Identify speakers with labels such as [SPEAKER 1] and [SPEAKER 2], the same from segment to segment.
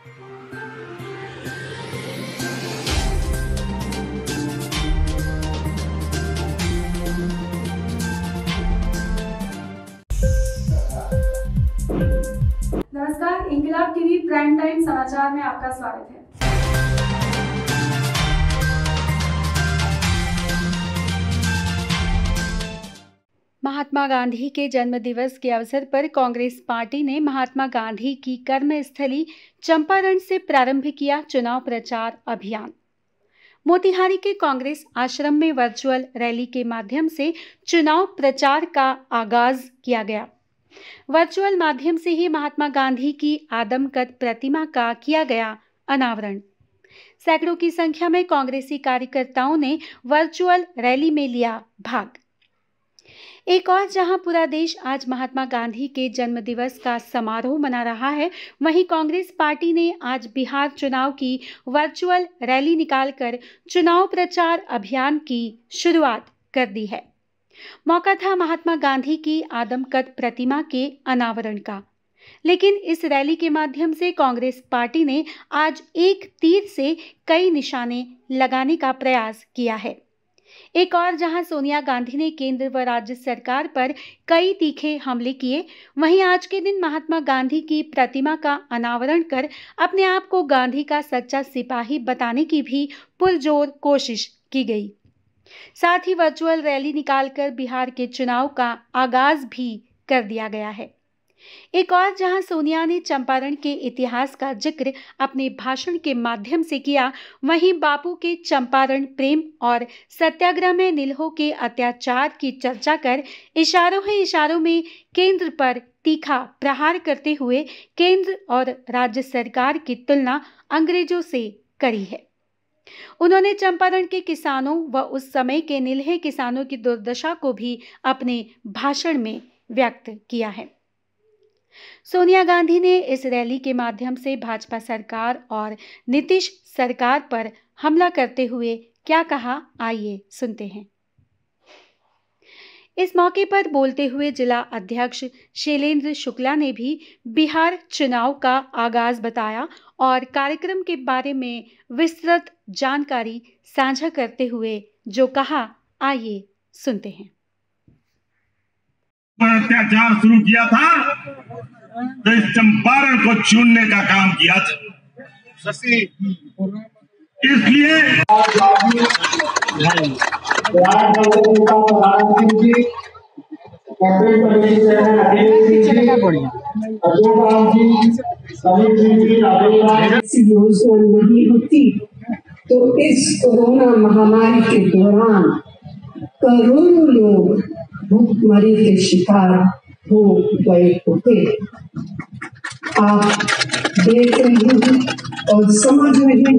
[SPEAKER 1] नमस्कार इंकलाब TV prime time समाचार में आपका स्वागत है।
[SPEAKER 2] महात्मा गांधी के जन्म दिवस के अवसर पर कांग्रेस पार्टी ने महात्मा गांधी की कर्मस्थली चंपारण से प्रारंभ किया चुनाव प्रचार अभियान। मोतिहारी के कांग्रेस आश्रम में वर्चुअल रैली के माध्यम से चुनाव प्रचार का आगाज़ किया गया। वर्चुअल माध्यम से ही महात्मा गांधी की आदमकद प्रतिमा का किया गया अनावरण। सैकड़ों की संख्या में कांग्रेसी कार्यकर्ताओं ने वर्चुअल रैली में लिया भाग। एक और जहाँ पूरा देश आज महात्मा गांधी के जन्म दिवस का समारोह मना रहा है, वहीं कांग्रेस पार्टी ने आज बिहार चुनाव की वर्चुअल रैली निकालकर चुनाव प्रचार अभियान की शुरुआत कर दी है। मौका था महात्मा गांधी की आदमकद प्रतिमा के अनावरण का। लेकिन इस रैली के माध्यम से कांग्रेस पार्टी ने आज एक तीर से कई निशाने लगाने का प्रयास किया है। एक और जहाँ सोनिया गांधी ने केंद्र व राज्य सरकार पर कई तीखे हमले किए, वहीं आज के दिन महात्मा गांधी की प्रतिमा का अनावरण कर अपने आप को गांधी का सच्चा सिपाही बताने की भी पुरजोर कोशिश की गई। साथ ही वर्चुअल रैली निकालकर बिहार के चुनाव का आगाज़ भी कर दिया गया है। एक और जहाँ सोनिया ने चंपारण के इतिहास का ज़िक्र अपने भाषण के माध्यम से किया, वहीं बापू के चंपारण प्रेम और सत्याग्रह में निलहो के अत्याचार की चर्चा कर इशारों ही इशारों में केंद्र पर तीखा प्रहार करते हुए केंद्र और राज्य सरकार की तुलना अंग्रेज़ों से करी है। उन्होंने चंपारण के किसानों व उस समय के निलहे किसानों की दुर्दशा को भी अपने भाषण में व्यक्त किया है। सोनिया गांधी ने इस रैली के माध्यम से भाजपा सरकार और नीतीश सरकार पर हमला करते हुए क्या कहा? आइए सुनते हैं। इस मौके पर बोलते हुए जिला अध्यक्ष शैलेंद्र शुक्ला ने भी बिहार चुनाव का आगाज़ बताया और कार्यक्रम के बारे में विस्तृत जानकारी साझा करते हुए जो कहा, आइए सुनते हैं।
[SPEAKER 3] पर अत्याचार शुरू किया था तो इस चंपारण को चुनने का काम किया था। इसलिए
[SPEAKER 4] ऐसी योजना नहीं होती तो इस कोरोना महामारी के दौरान करोड़ों लोग भूखमरी के शिकार हो गए होते। आप देख रहे हैं और समझ रहे हैं।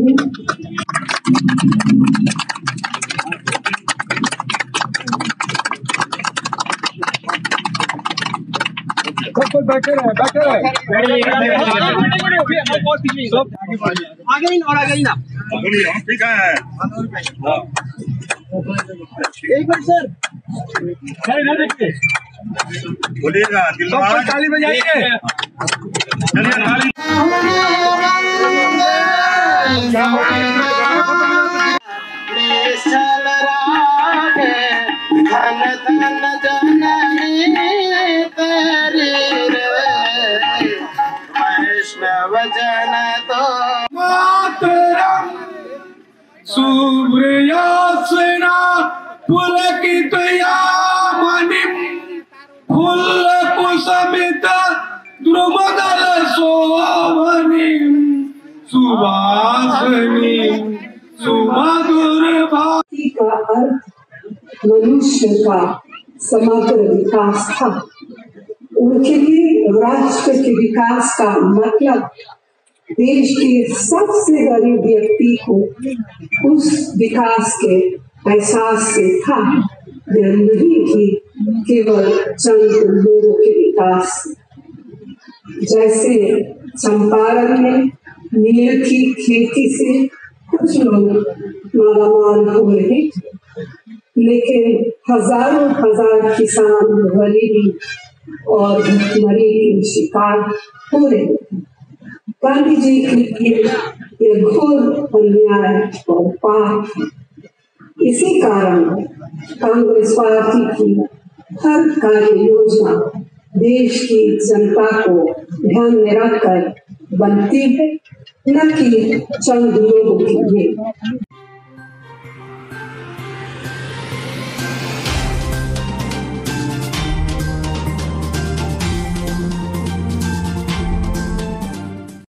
[SPEAKER 5] आगे इन और आगे इन आप
[SPEAKER 3] बोलिए, हम ठीक है।
[SPEAKER 5] एक मिनट सर
[SPEAKER 3] बोलिएगा
[SPEAKER 5] ताली बजाइए।
[SPEAKER 3] चलिए ताली।
[SPEAKER 6] धन धन जननी तेरी रे वैष्णव जन तो
[SPEAKER 7] सूर्यासेना पुलकित
[SPEAKER 4] का अर्थ मनुष्य का समग्र विकास था। उनके लिए राष्ट्र के विकास का मतलब देश के सबसे गरीब व्यक्ति को उस विकास के एहसास से था यह नहीं कि केवल चंद लोगों के विकास जैसे चंपारण में नील की खेती से कुछ लोग मालामाल हो रहे थे, लेकिन हज़ारों हज़ार किसान गरीबी और भुखमरी के शिकार हो रहे थे गांधी जी की ये घोर अन्याय और पाप। इसी कारण कांग्रेस पार्टी की हर कार्य योजना देश की जनता को ध्यान में रखकर बनती है, न कि चंद लोगों के लिए।